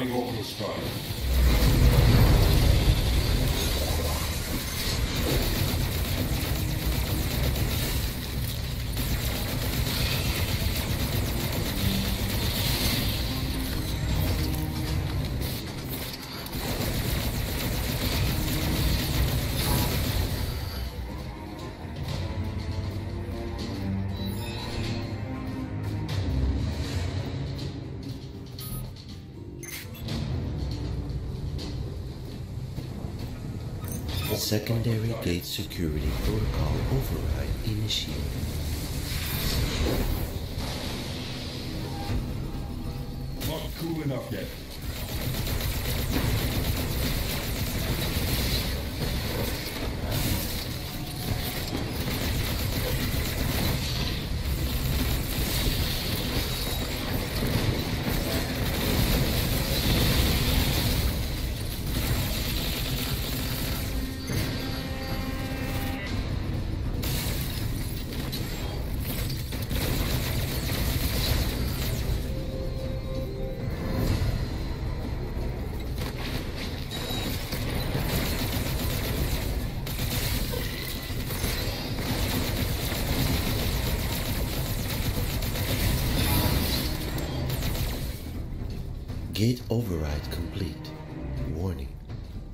Incoming the strike. Secondary gate security protocol override initiated. Not cool enough yet. Gate override complete. Warning.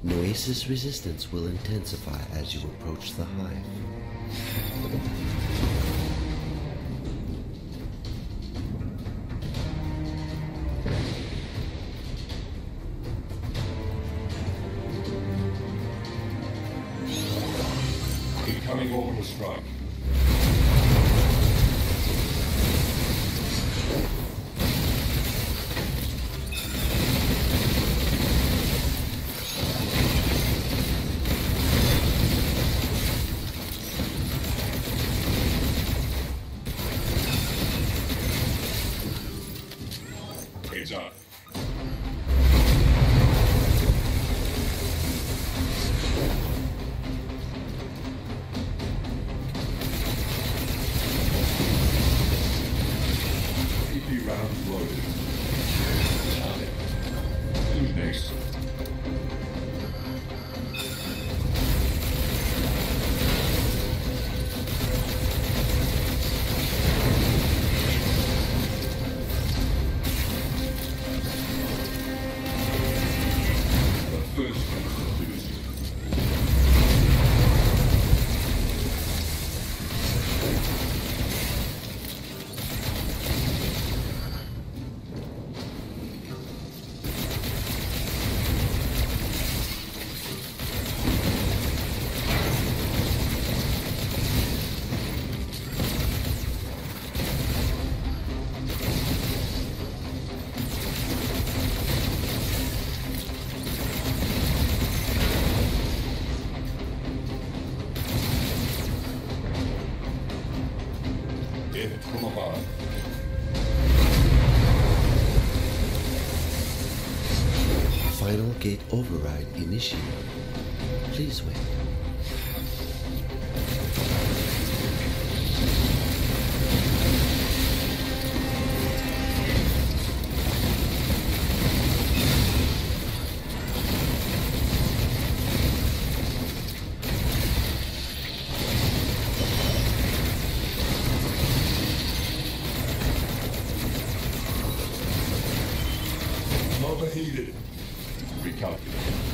Noesis resistance will intensify as you approach the hive. Incoming orbital strike. David. Final gate override initiated. Please wait. Overheated. Recalculate.